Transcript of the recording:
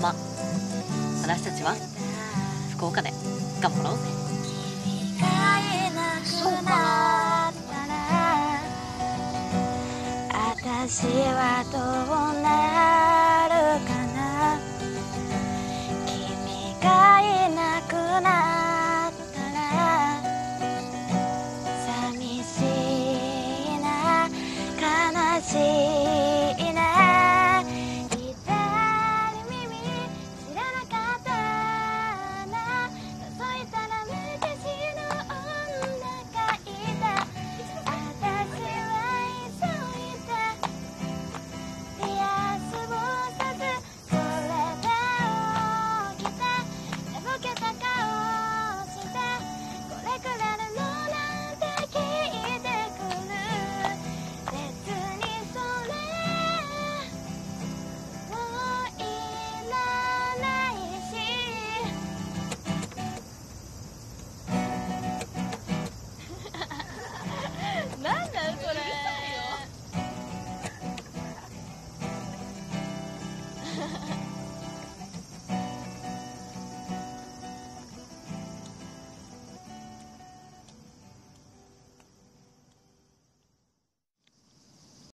ま。私たちは福岡で頑張ろう。ぜそうかな。私はどうなるかな。